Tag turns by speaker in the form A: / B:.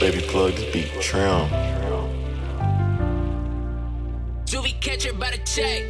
A: baby plug this beat trim.
B: Juvie catcher by the check.